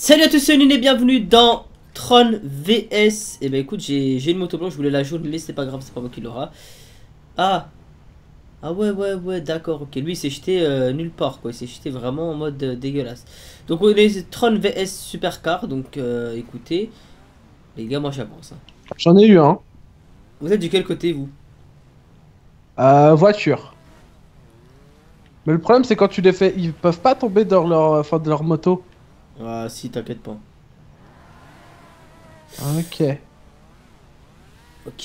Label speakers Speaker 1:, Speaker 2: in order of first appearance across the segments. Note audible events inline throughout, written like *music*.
Speaker 1: Salut à tous, c'est Nune et bienvenue dans Tron VS. Et bah écoute, j'ai une moto blanche, je voulais la jaune, mais c'est pas grave, c'est pas moi qui l'aura. Ah Ah ouais, ouais, ouais, d'accord, ok. Lui, il s'est jeté euh, nulle part, quoi. Il s'est jeté vraiment en mode euh, dégueulasse. Donc on est Tron VS Supercar, donc euh, écoutez. Les gars, moi j'avance. Hein.
Speaker 2: J'en ai eu un.
Speaker 1: Vous êtes du quel côté, vous?
Speaker 2: Euh, voiture. Mais le problème, c'est quand tu les fais, ils peuvent pas tomber dans leur, enfin, de leur moto.
Speaker 1: Ah si, t'inquiète pas.
Speaker 2: Ok.
Speaker 1: Ok.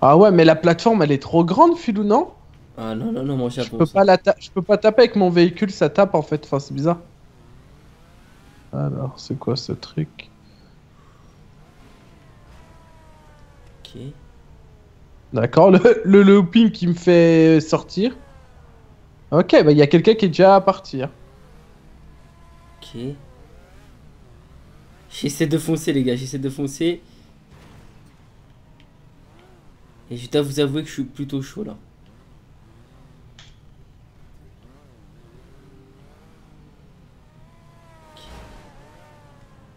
Speaker 2: Ah ouais, mais la plateforme, elle est trop grande, Filou, non?
Speaker 1: Ah non, non, non, moi
Speaker 2: Je
Speaker 1: j'avance.
Speaker 2: peux pas la je peux pas taper avec mon véhicule, ça tape en fait. Enfin, c'est bizarre. Alors, c'est quoi ce truc?
Speaker 1: Ok.
Speaker 2: D'accord, le, le looping qui me fait sortir. Ok, bah il y a quelqu'un qui est déjà à partir.
Speaker 1: Ok. J'essaie de foncer les gars, j'essaie de foncer. Et je dois vous avouer que je suis plutôt chaud là.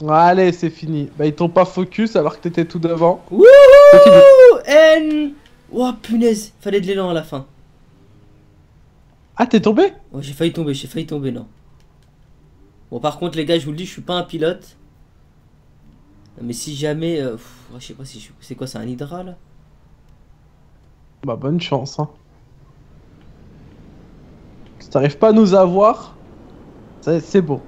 Speaker 2: Allez, c'est fini. Bah ils t'ont pas focus alors que t'étais tout devant.
Speaker 1: Wouhou. N Oh punaise, fallait de l'élan à la fin.
Speaker 2: Ah, t'es tombé?
Speaker 1: Oh j'ai failli tomber, j'ai failli tomber non. Bon par contre les gars, je vous le dis, je suis pas un pilote. Mais si jamais... euh, pff, je sais pas si je... C'est quoi, c'est un hydra là?
Speaker 2: Bah bonne chance, hein. Si t'arrives pas à nous avoir, c'est c'est beau.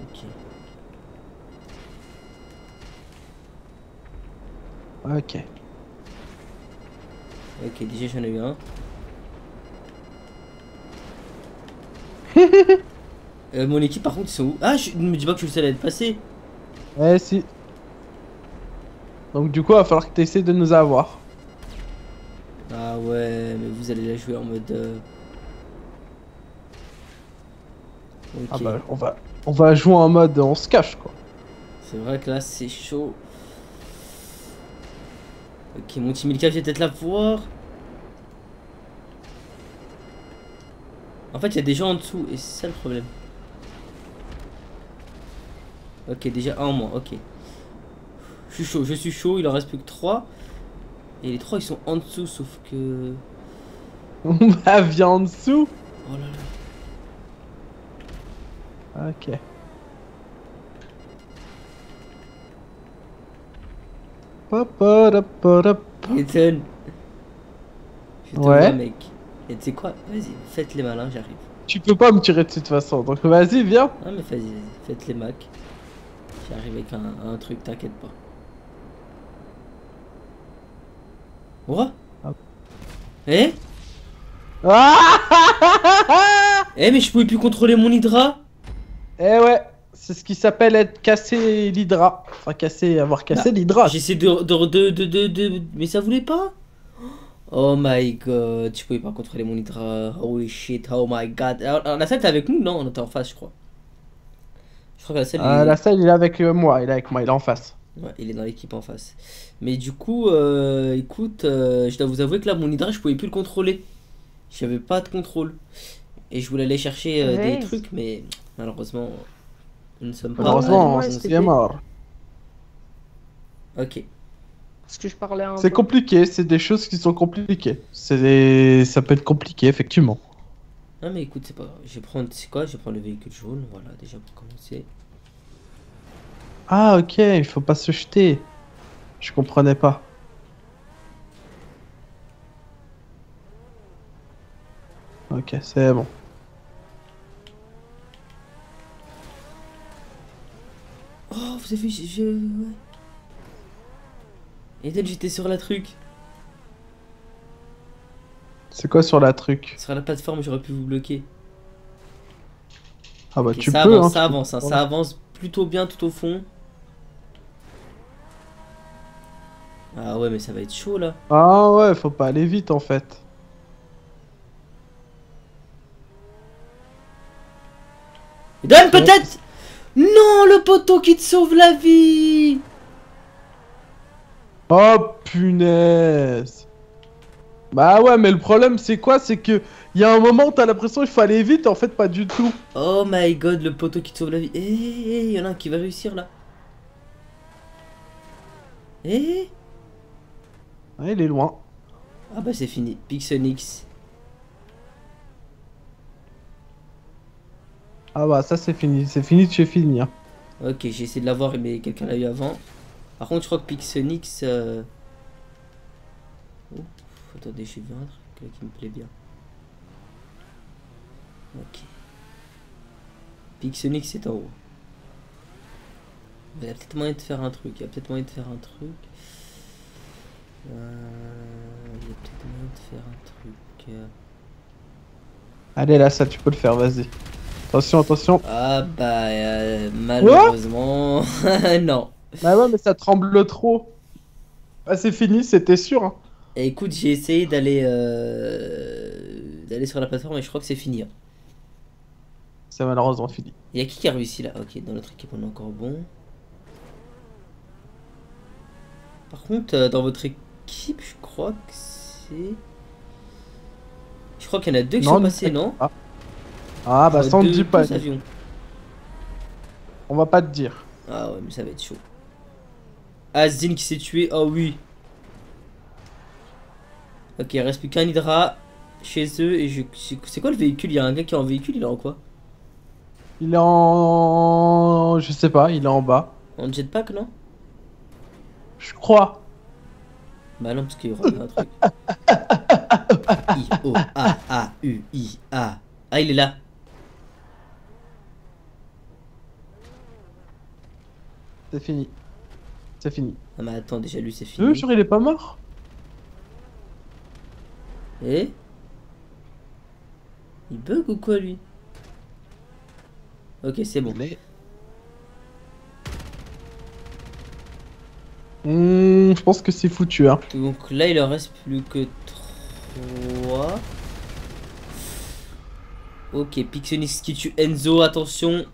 Speaker 1: Ok.
Speaker 2: Ok.
Speaker 1: Ok, déjà j'en ai eu un. *laughs* Euh, mon équipe par contre ils sont où? Ah je ne me dis pas que je suis le seul à être passé
Speaker 2: Eh si. Donc du coup, il va falloir que t'essaies de nous avoir.
Speaker 1: Ah ouais mais vous allez la jouer en mode euh,
Speaker 2: Ah bah on va, on va jouer en mode on se cache quoi.
Speaker 1: c'est vrai que là c'est chaud Ok mon team Milka vient peut-être la voir En fait il y a des gens en dessous et c'est ça le problème. Ok déjà un en moins ok. Je suis chaud je suis chaud il en reste plus que 3 Et les 3 ils sont en dessous sauf que *laughs*
Speaker 2: Bah viens en dessous.
Speaker 1: Oh là là.
Speaker 2: Ok.
Speaker 1: Ethan. Je
Speaker 2: Ouais.
Speaker 1: mec Et tu sais quoi? Vas-y faites les malins j'arrive
Speaker 2: Tu peux pas me tirer de toute façon, donc vas-y viens.
Speaker 1: Ah mais vas-y, vas-y, faites les Mac. J'arrive avec un, un truc, t'inquiète pas. Quoi
Speaker 2: Ah.
Speaker 1: Eh?
Speaker 2: Ah *laughs*
Speaker 1: Eh mais je pouvais plus contrôler mon Hydra
Speaker 2: Eh ouais, c'est ce qui s'appelle être cassé l'hydra. Enfin casser, avoir cassé l'hydra.
Speaker 1: J'essaie de de, de, de, de, de- Mais ça voulait pas Oh my god, je pouvais pas contrôler mon Hydra. Holy shit, oh my god. Alors, alors, la salle t'es avec nous Non, on était en face je crois. Je crois que la salle...
Speaker 2: Ah,
Speaker 1: il est-
Speaker 2: la salle il est avec euh, moi, il est avec moi, il est en face.
Speaker 1: Ouais, il est dans l'équipe en face. Mais du coup, euh, écoute, euh, je dois vous avouer que là, mon Hydra, je pouvais plus le contrôler. J'avais pas de contrôle. Et je voulais aller chercher euh, des trucs, mais malheureusement, nous ne sommes pas.
Speaker 2: Malheureusement,
Speaker 3: ouais,
Speaker 2: c'est
Speaker 3: c'était-
Speaker 2: mort.
Speaker 1: Ok.
Speaker 3: Parce que je parlais un
Speaker 2: C'est
Speaker 3: peu.
Speaker 2: compliqué, c'est des choses qui sont compliquées. C'est des- ça peut être compliqué effectivement.
Speaker 1: Non, mais écoute, c'est pas. Je vais prendre, c'est quoi Je vais prendre le véhicule jaune, voilà, déjà pour commencer.
Speaker 2: Ah ok, il faut pas se jeter. Je comprenais pas. Ok, c'est bon.
Speaker 1: Oh, vous avez vu, je. je- Ouais. Eden, j'étais sur la truc.
Speaker 2: C'est quoi sur la truc
Speaker 1: Sur la plateforme, j'aurais pu vous bloquer.
Speaker 2: Ah bah tu
Speaker 1: ça
Speaker 2: peux.
Speaker 1: avance,
Speaker 2: hein,
Speaker 1: ça avance, hein, ça avance plutôt bien tout au fond. Ah ouais, mais ça va être chaud là.
Speaker 2: Ah ouais, faut pas aller vite en fait.
Speaker 1: Donne peut-être? Non, le poteau qui te sauve la vie
Speaker 2: Oh punaise Bah ouais, mais le problème c'est quoi? C'est que il y a un moment où t'as l'impression qu'il faut aller vite, en fait pas du tout.
Speaker 1: Oh my god, le poteau qui te sauve la vie. Eh, il y en a un qui va réussir là. Eh
Speaker 2: Ouais, il est loin.
Speaker 1: Ah bah c'est fini. Pixonix.
Speaker 2: Ah bah ça c'est fini, c'est fini de chez fini. Hein.
Speaker 1: Ok, j'ai essayé de l'avoir mais quelqu'un l'a eu avant. Par contre, je crois que Pixonix... Euh... Oh, attendez, j'ai vu un truc là qui me plaît bien. Ok. Pixonix est en haut. Il y a peut-être moyen de faire un truc. Il y a peut-être moyen de faire un truc. Euh... Il y a peut-être moyen de faire un truc. euh.
Speaker 2: Allez là, ça tu peux le faire, vas-y. Attention, attention.
Speaker 1: Ah bah euh, malheureusement *laughs* non.
Speaker 2: Bah ouais, mais ça tremble trop. Ah c'est fini, c'était sûr. Hein.
Speaker 1: Et écoute, j'ai essayé d'aller euh, d'aller sur la plateforme et je crois que c'est fini. hein.
Speaker 2: C'est malheureusement fini.
Speaker 1: Il y a qui qui a réussi là? Ok, dans notre équipe on est encore bon. Par contre, euh, dans votre équipe, je crois que c'est. Je crois qu'il y en a deux qui
Speaker 2: Non,
Speaker 1: sont passés, non?
Speaker 2: Ah bah ça on dit pas. On va pas te dire.
Speaker 1: Ah ouais, mais ça va être chaud. Azine qui s'est tué, oh oui. Ok, il reste plus qu'un Hydra chez eux et je. C'est quoi le véhicule? Il y a un gars qui est en véhicule, il est en quoi?
Speaker 2: Il est en... Je sais pas, il est en bas.
Speaker 1: En jetpack, non?
Speaker 2: Je crois.
Speaker 1: Bah non, parce qu'il y aura un truc. *laughs* I-O-A-A-U-I-A. Ah, il est là.
Speaker 2: C'est fini. C'est fini.
Speaker 1: Ah, mais attends, déjà lui, c'est fini.
Speaker 2: veux, genre il est pas mort
Speaker 1: Et Il bug ou quoi, lui? Ok, c'est bon.
Speaker 2: est. Hmm, je pense que c'est foutu hein.
Speaker 1: Donc là, il en reste plus que 3. Ok, Pixonix qui tue Enzo, attention.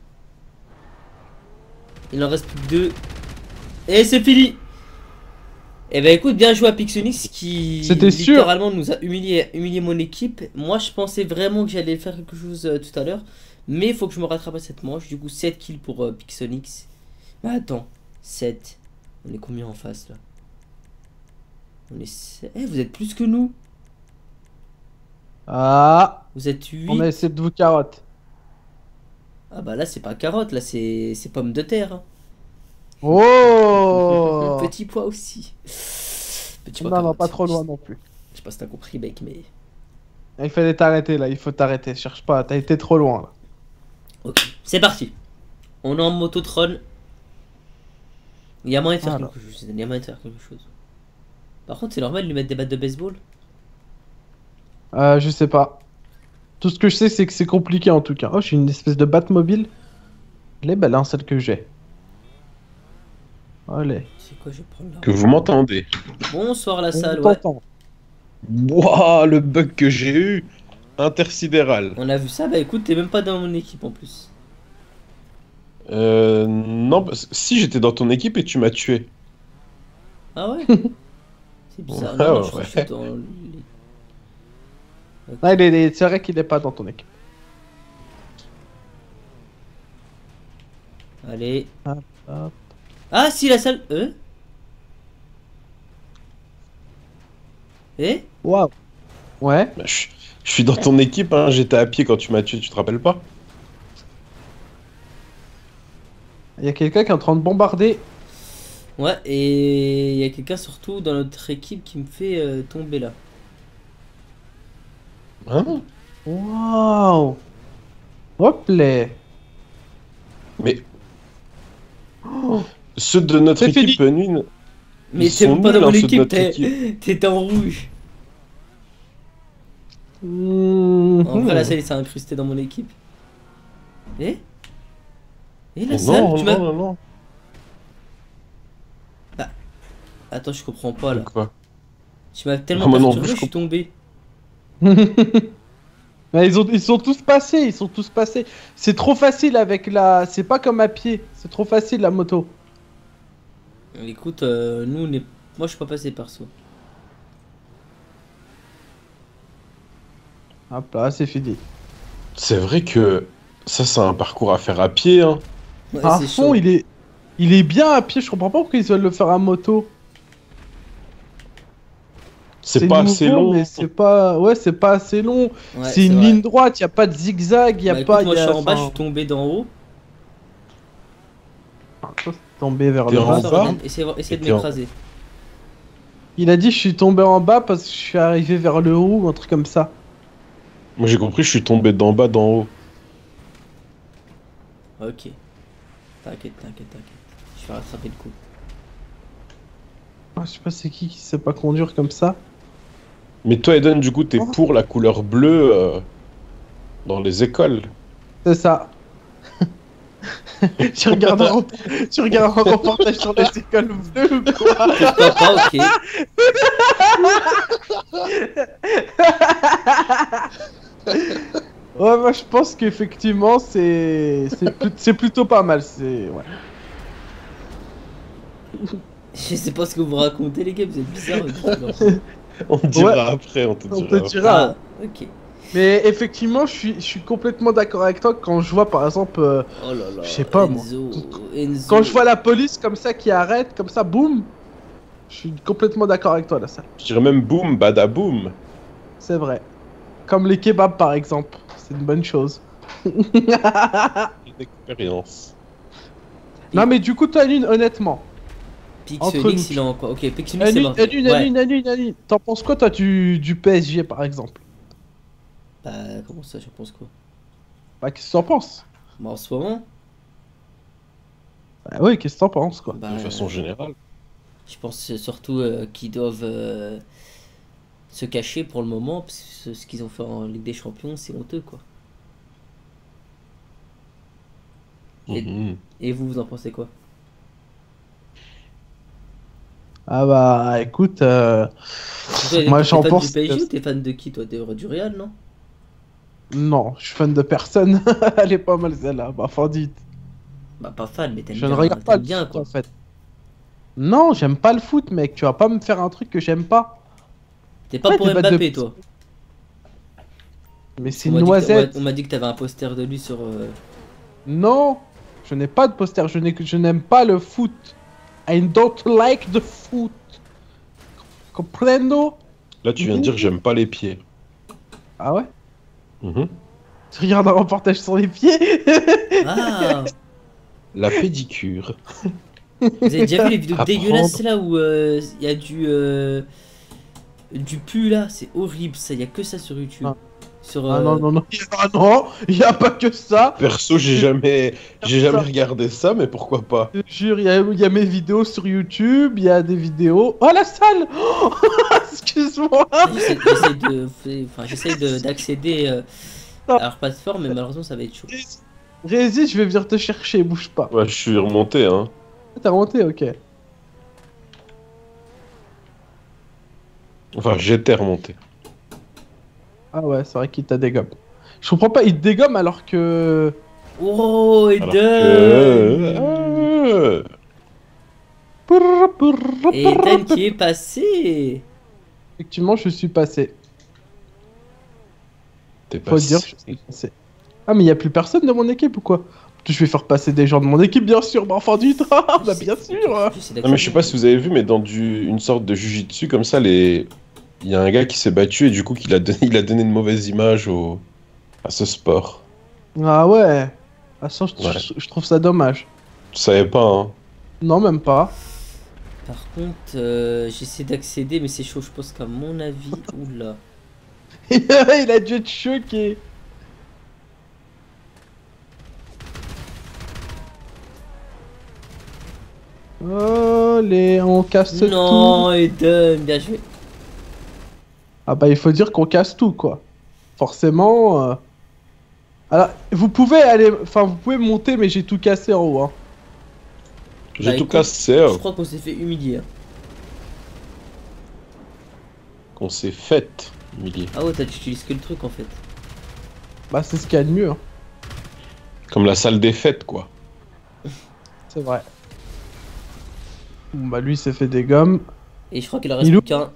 Speaker 1: Il en reste plus que 2. Et c'est fini Eh ben écoute, bien joué à Pixonix qui
Speaker 2: C'était sûr.
Speaker 1: littéralement nous a humilié, humilié mon équipe. Moi, je pensais vraiment que j'allais faire quelque chose euh, tout à l'heure. Mais il faut que je me rattrape à cette manche. Du coup, 7 kills pour euh, Pixonix. Mais attends, 7. On est combien en face là? On est. Eh, vous êtes plus que nous
Speaker 2: Ah,
Speaker 1: Vous êtes 8
Speaker 2: on a essayé de vous carotte.
Speaker 1: Ah bah là, c'est pas carotte, là, c'est c'est pomme de terre. hein.
Speaker 2: Oh *laughs*
Speaker 1: Petit pois aussi. Petit pois
Speaker 2: Non, non,
Speaker 1: carotte.
Speaker 2: pas trop loin non plus.
Speaker 1: Je sais pas si t'as compris, mec, mais.
Speaker 2: Il fallait t'arrêter là, il faut t'arrêter. Cherche pas, t'as été trop loin là.
Speaker 1: Ok, c'est parti. On est en mototron. Il y a moyen de faire
Speaker 2: Voilà.
Speaker 1: quelque chose. Il y a moyen de faire quelque chose. Par contre, c'est normal de lui mettre des battes de baseball.
Speaker 2: Euh, je sais pas. Tout ce que je sais, c'est que c'est compliqué en tout cas. Oh, j'ai une espèce de batte mobile. Elle est belle, hein, celle que j'ai. Allez.
Speaker 1: C'est quoi, je vais prendre là.
Speaker 4: Que vous m'entendez.
Speaker 1: Bonsoir la salle, ouais.
Speaker 4: Wouah, le bug que j'ai eu Intersidéral.
Speaker 1: On a vu ça, bah écoute, t'es même pas dans mon équipe en plus.
Speaker 4: Euh. Non, bah, si j'étais dans ton équipe et tu m'as tué.
Speaker 1: Ah ouais? *laughs* C'est bizarre.
Speaker 4: Ouais,
Speaker 1: non, non,
Speaker 4: ouais,
Speaker 1: je crois que je
Speaker 4: ouais.
Speaker 1: suis dans
Speaker 2: Ah, il est- il est- c'est vrai qu'il est pas dans ton équipe.
Speaker 1: Allez.
Speaker 2: Hop, hop.
Speaker 1: Ah si, la salle... Euh Eh
Speaker 2: Waouh. Ouais.
Speaker 4: Bah, je, je suis dans ton équipe, hein, j'étais à pied quand tu m'as tué, tu te rappelles pas?
Speaker 2: Il y a quelqu'un qui est en train de bombarder.
Speaker 1: Ouais, et il y a quelqu'un surtout dans notre équipe qui me fait euh, tomber là.
Speaker 4: Hein
Speaker 2: Waouh. Hop là.
Speaker 4: Mais. Ceux de notre
Speaker 2: C'est
Speaker 4: équipe, nuit,
Speaker 1: Mais même pas
Speaker 4: nuls,
Speaker 1: dans
Speaker 4: hein,
Speaker 1: mon
Speaker 4: de
Speaker 1: équipe, t'es en rouge.
Speaker 2: Mhm.
Speaker 1: En vrai, la salle il s'est incrusté dans mon équipe. Eh Eh la
Speaker 4: Oh
Speaker 1: salle
Speaker 4: non,
Speaker 1: tu
Speaker 4: non,
Speaker 1: m'as-
Speaker 4: non, non.
Speaker 1: Attends, je comprends pas là.
Speaker 4: Quoi?
Speaker 1: Tu m'as tellement
Speaker 4: Ah, non
Speaker 1: perturbé,
Speaker 4: plus,
Speaker 1: je suis tombé.
Speaker 2: Mais *laughs* ils, ont, ils sont tous passés, ils sont tous passés. C'est trop facile avec la. C'est pas comme à pied, c'est trop facile la moto.
Speaker 1: Écoute, euh, nous on est. Moi je suis pas passé perso.
Speaker 2: Hop là, c'est fini.
Speaker 4: C'est vrai que ça, c'est un parcours à faire à pied. Hein.
Speaker 1: Ouais,
Speaker 2: à fond,
Speaker 1: chaud.
Speaker 2: il est... il est bien à pied. Je comprends pas pourquoi ils veulent le faire à moto.
Speaker 4: C'est pas assez long.
Speaker 2: mais c'est pas. Ouais, c'est pas assez long.
Speaker 1: Ouais,
Speaker 2: c'est une
Speaker 1: vrai.
Speaker 2: ligne droite. Y a pas de zigzag. Y a
Speaker 1: Bah, écoute,
Speaker 2: pas.
Speaker 1: moi
Speaker 2: y
Speaker 1: je
Speaker 2: a...
Speaker 1: suis en bas, je suis tombé d'en haut.
Speaker 2: Tombé vers le bas.
Speaker 1: Sors, de m'écraser.
Speaker 2: Il a dit je suis tombé en bas parce que je suis arrivé vers le haut ou un truc comme ça.
Speaker 4: Moi, j'ai compris, je suis tombé d'en bas, d'en haut.
Speaker 1: Ok. T'inquiète, t'inquiète, t'inquiète. Je vais rattraper le coup.
Speaker 2: Ah, je sais pas c'est qui qui sait pas conduire comme ça.
Speaker 4: Mais toi, Eden, du coup, t'es
Speaker 2: Oh.
Speaker 4: pour la couleur bleue euh, dans les écoles.
Speaker 2: C'est ça. *laughs* tu, regardes un tu regardes un reportage sur les écoles bleues ou quoi *laughs*
Speaker 1: ok. *laughs*
Speaker 2: Ouais, moi je pense qu'effectivement c'est c'est plut- c'est plutôt pas mal. C'est ouais.
Speaker 1: Je sais pas ce que vous racontez, les gars, vous êtes bizarres.
Speaker 4: On te dira
Speaker 2: Ouais.
Speaker 4: après, on te
Speaker 2: On
Speaker 4: dira.
Speaker 2: te
Speaker 4: après.
Speaker 2: dira.
Speaker 1: Ah, ok.
Speaker 2: Mais effectivement, je suis je suis complètement d'accord avec toi quand je vois par exemple euh,
Speaker 1: Oh là là.
Speaker 2: Je sais pas, moi.
Speaker 1: Enzo,
Speaker 2: quand je vois la police comme ça qui arrête comme ça, boum. Je suis complètement d'accord avec toi là ça.
Speaker 4: Je dirais même boum, badaboum.
Speaker 2: C'est vrai. Comme les kebabs par exemple, c'est une bonne chose. *laughs*
Speaker 4: Une expérience.
Speaker 2: Non mais du coup, toi, Aline, honnêtement, Entre
Speaker 1: Pixelix,
Speaker 2: nous.
Speaker 1: il est en quoi Ok, Pixelix, c'est mort.
Speaker 2: T'en penses quoi toi du, du PSG par exemple?
Speaker 1: Bah, comment ça, je pense quoi?
Speaker 2: Bah qu'est-ce que t'en penses?
Speaker 1: Bah, en ce moment,
Speaker 2: Bah oui, qu'est-ce que t'en penses quoi?
Speaker 1: Bah,
Speaker 4: De façon générale.
Speaker 1: je pense surtout euh, qu'ils doivent euh, se cacher pour le moment, parce que ce, qu'ils ont fait en Ligue des Champions, c'est honteux, quoi. Et-
Speaker 4: Mhm.
Speaker 1: Et vous, vous en pensez quoi?
Speaker 2: Ah bah écoute, euh, Moi,
Speaker 1: t'es
Speaker 2: j'en
Speaker 1: fan
Speaker 2: pense
Speaker 1: du PSG
Speaker 2: que-
Speaker 1: ou t'es fan de qui, toi? T'es du Real, non?
Speaker 2: Non, je suis fan de personne. *laughs* Elle est pas mal celle-là, bah faut dire.
Speaker 1: Bah, pas fan, mais t'aimes
Speaker 2: Je
Speaker 1: bien,
Speaker 2: ne regarde pas le
Speaker 1: bien,
Speaker 2: foot
Speaker 1: quoi.
Speaker 2: en fait. Non, j'aime pas le foot mec, tu vas pas me faire un truc que j'aime pas.
Speaker 1: T'es pas
Speaker 2: Ouais,
Speaker 1: pour
Speaker 2: pas de-
Speaker 1: Mbappé, toi
Speaker 2: Mais c'est
Speaker 1: On
Speaker 2: une
Speaker 1: que-
Speaker 2: noisette.
Speaker 1: On m'a dit que t'avais un poster de lui sur. euh,
Speaker 2: Non, je n'ai pas de poster, je n'ai que je n'aime pas le foot. I don't like the foot. Comprendo?
Speaker 4: Là, tu viens de dire j'aime pas les pieds.
Speaker 2: Ah ouais?
Speaker 4: Mhm.
Speaker 2: Tu regardes un reportage sur les pieds
Speaker 1: Ah *laughs*
Speaker 4: La pédicure.
Speaker 1: Vous avez déjà vu les vidéos
Speaker 2: Apprendre.
Speaker 1: dégueulasses là où il y a du. euh, du pu là? C'est horrible ça, il y a que ça sur YouTube.
Speaker 2: Ah.
Speaker 1: Sur,
Speaker 2: Ah
Speaker 1: euh,
Speaker 2: non, non, non, *laughs* ah non, il y a pas que ça.
Speaker 4: Perso, j'ai jamais, j'ai jamais regardé ça, mais pourquoi pas
Speaker 2: Je te jure, il y, a- il y a mes vidéos sur YouTube, il y a des vidéos. Oh la salle Oh, *laughs* Excuse-moi
Speaker 1: J'essaie j'essaie de, enfin, j'essaie de- d'accéder euh, à leur plateforme, mais malheureusement ça va être chaud.
Speaker 2: Résiste, je vais venir te chercher, bouge pas.
Speaker 4: Ouais, je suis remonté, hein.
Speaker 2: T'as remonté, ok.
Speaker 4: Enfin, j'étais remonté.
Speaker 2: Ah ouais, c'est vrai qu'il t'a dégomme. Je comprends pas, il te dégomme alors que.
Speaker 1: Oh, Eden
Speaker 4: que...
Speaker 1: Eden qui est passé
Speaker 2: Effectivement, je suis passé.
Speaker 4: T'es
Speaker 2: Faut dire, je suis passé. Ah, mais il y a plus personne de mon équipe ou quoi? Je vais faire passer des gens de mon équipe, bien sûr, mais enfin du *laughs* temps, bah bien sûr
Speaker 1: J'essaie
Speaker 4: Non mais je sais pas si vous avez vu, mais dans du... une sorte de jujitsu comme ça, les... il y a un gars qui s'est battu et du coup qu'il a donné... il a donné une mauvaise image au... à ce sport.
Speaker 2: Ah ouais Ah ça, je,
Speaker 4: Ouais.
Speaker 2: je- je trouve ça dommage.
Speaker 4: Tu savais pas, hein
Speaker 2: Non, même pas.
Speaker 1: Par contre, euh, j'essaie d'accéder, mais c'est chaud. Je pense qu'à mon avis, *laughs* oula. *laughs*
Speaker 2: il a dû être choqué. Allez, on casse tout.
Speaker 1: Non, Eden, bien joué.
Speaker 2: Ah bah il faut dire qu'on casse tout quoi. Forcément. euh. Alors vous pouvez aller, enfin vous pouvez monter mais j'ai tout cassé en haut. Hein.
Speaker 4: J'ai
Speaker 1: Bah,
Speaker 4: tout
Speaker 1: écoute,
Speaker 4: cassé,
Speaker 1: Je
Speaker 4: hein,
Speaker 1: crois qu'on s'est fait humilier. hein.
Speaker 4: qu'on s'est fait, humilier.
Speaker 1: Ah ouais, t'as- tu utilises que le truc en fait.
Speaker 2: Bah c'est ce qu'il y a de mieux. hein.
Speaker 4: Comme la salle des fêtes, quoi. *laughs*
Speaker 2: C'est vrai. Bon bah lui il s'est fait des gommes.
Speaker 1: Et je crois qu'il en reste qu'un.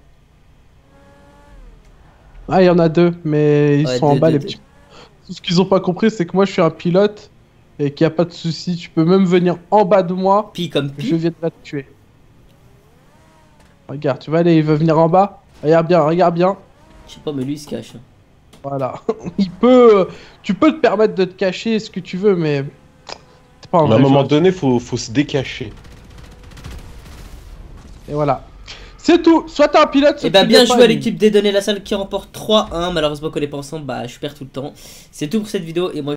Speaker 2: Ah, il y en a deux, mais ils
Speaker 1: Ouais,
Speaker 2: sont en
Speaker 1: deux,
Speaker 2: bas,
Speaker 1: deux,
Speaker 2: les
Speaker 1: deux.
Speaker 2: petits. Tout ce qu'ils ont pas compris, c'est que moi, je suis un pilote et qu'il n'y a pas de souci. Tu peux même venir en bas de moi.
Speaker 1: Pi comme
Speaker 2: Je
Speaker 1: pi.
Speaker 2: viendrai te tuer. Regarde, tu vas aller, il veut venir en bas. Regarde bien, regarde bien.
Speaker 1: Je sais pas, mais lui il se cache. hein.
Speaker 2: Voilà. *laughs* Il peut. Tu peux te permettre de te cacher ce que tu veux, mais. Pas un
Speaker 4: Mais à un moment
Speaker 2: joueur.
Speaker 4: donné, faut, faut se décacher.
Speaker 2: Et voilà. C'est tout. Soit t'es un pilote, soit
Speaker 1: Et bah
Speaker 2: tu
Speaker 1: bien joué à l'équipe des données la salle qui remporte 3-1. Malheureusement qu'on est pas ensemble, bah je perds tout le temps. C'est tout pour cette vidéo et moi